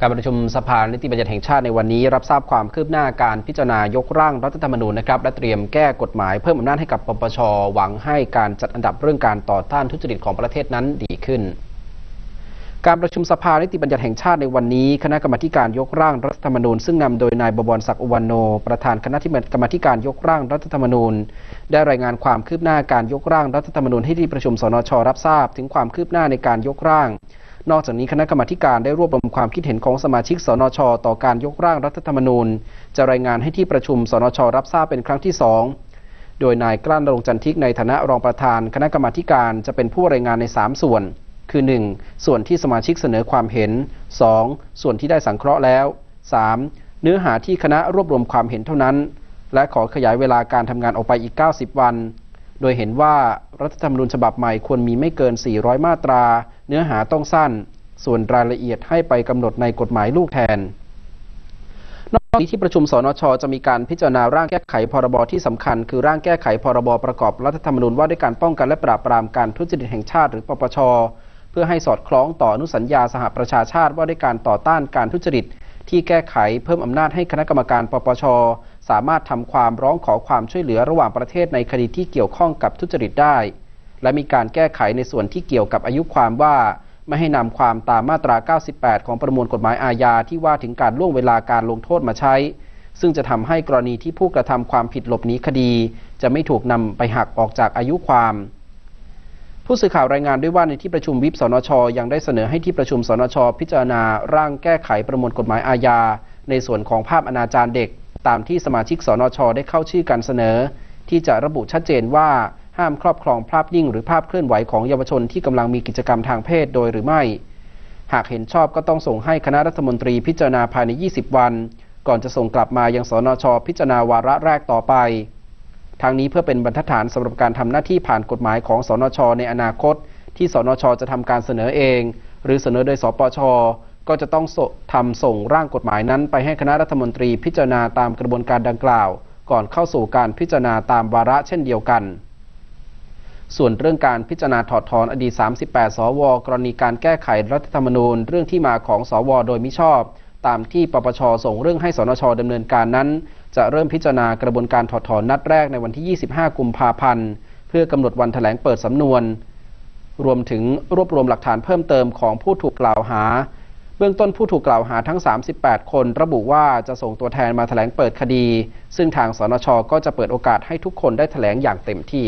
การประชุมสภานิติบัญญัติแห่งชาติในวันนี้ รับทราบความคืบหน้าการพิจารณายกร่างรัฐธรรมนูญนะครับและเตรียมแก้กฎหมายเพิ่มอำนาจให้กับปปชหวังให้การจัดอันดับเรื่องการต่อต้านทุจริตของประเทศนั้นดีขึ้น การประชุมสภานิติบัญญัติแห่งชาติในวันนี้ คณะกรรมการยกร่างรัฐธรรมนูญซึ่งนำโดยนายบวรศักดิ์อุวันโน ประธานคณะกรรมการยกร่างรัฐธรรมนูญ ได้รายงานความคืบหน้าการยกร่างรัฐธรรมนูญให้ที่ประชุมสนชรับทราบ ถึงความคืบหน้าในการยกร่าง นอกจากนี้คณะกรรมาการได้รวบรวมความคิดเห็นของสมาชิกสนช ต่อการยกร่างรัฐธรรมนูญ จะรายงานให้ที่ประชุมสนช รับทราบเป็นครั้งที่สองโดยนายกล้านรงจันทิกในฐานะรองประธาน คณะกรรมาการจะเป็นผู้รายงานใน 3 ส่วน คือ 1. ส่วนที่สมาชิกเสนอความเห็น 2. ส่วนที่ได้สังเคราะห์แล้ว 3. เนื้อหาที่คณะรวบรวมความเห็นเท่านั้น และขอขยายเวลาการทำงานออกไปอีก 90 วัน โดยเห็นว่ารัฐธรรมนูญฉบับใหม่ควรมีไม่เกิน 400 มาตรา เนื้อหาต้องสั้น ส่วนรายละเอียดให้ไปกำหนดในกฎหมายลูกแทน นอกจากนี้ที่ประชุมสนช จะมีการพิจารณาร่างแก้ไขพรบที่สำคัญ คือร่างแก้ไขพรบประกอบรัฐธรรมนูญว่าด้วยการป้องกันและปราบปรามการทุจริตแห่งชาติหรือปปช เพื่อให้สอดคล้องต่ออนุสัญญาสหประชาชาติว่าด้วยการต่อต้านการทุจริต ที่แก้ไขเพิ่มอำนาจให้คณะกรรมการปปช สามารถทำความร้องขอความช่วยเหลือระหว่างประเทศในคดีที่เกี่ยวข้องกับทุจริตได้ และมีการแก้ไขในส่วนที่เกี่ยวกับอายุความว่า ไม่ให้นำความตามมาตรา 98 ของประมวลกฎหมายอาญาที่ว่าถึงการล่วงเวลาการลงโทษมาใช้ ซึ่งจะทำให้กรณีที่ผู้กระทำความผิดหลบหนีคดี จะไม่ถูกนำไปหักออกจากอายุความ ผู้สื่อข่าวรายงานด้วยว่าในที่ประชุมวิปสนช ยังได้เสนอให้ที่ประชุมสนช พิจารณาร่างแก้ไขประมวลกฎหมายอาญา ในส่วนของภาพอนาจารเด็ก ตามที่สมาชิกสนช ได้เข้าชื่อการเสนอ ที่จะระบุชัดเจนว่าห้ามครอบครองภาพนิ่ง หรือภาพเคลื่อนไหวของเยาวชนที่กำลังมีกิจกรรมทางเพศโดยหรือไม่ หากเห็นชอบก็ต้องส่งให้คณะรัฐมนตรีพิจารณาภายใน 20 วัน ก่อนจะส่งกลับมายังสนช พิจารณาวาระแรกต่อไป ทางนี้เพื่อเป็นบรรทัดฐานสำหรับการทำหน้าที่ผ่านกฎหมายของสนช ในอนาคต ที่สนช จะทำการเสนอเอง หรือเสนอโดยสปชก็จะต้องทำส่งร่างกฎหมายนั้น ไปให้คณะรัฐมนตรีพิจารณาตามกระบวนการดังกล่าว ก่อนเข้าสู่การพิจารณาตามวาระเช่นเดียวกัน ส่วนเรื่องการพิจารณาถอดถอนอดีต 38 สว กรณีการแก้ไขรัฐธรรมนูญ เรื่องที่มาของสว โดยมิชอบ ตามที่ปปชส่งเรื่องให้สนชดำเนินการนั้น จะเริ่มพิจารณากระบวนการถอดถอนนัดแรกในวันที่ 25 กุมภาพันธ์ เพื่อกำหนดวันแถลงเปิดสำนวน รวมถึงรวบรวมหลักฐานเพิ่มเติมของผู้ถูกกล่าวหา เบื้องต้นผู้ถูกกล่าวหาทั้ง 38 คน ระบุว่าจะส่งตัวแทนมาแถลงเปิดคดี ซึ่งทางสนชก็จะเปิดโอกาสให้ทุกคนได้แถลงอย่างเต็มที่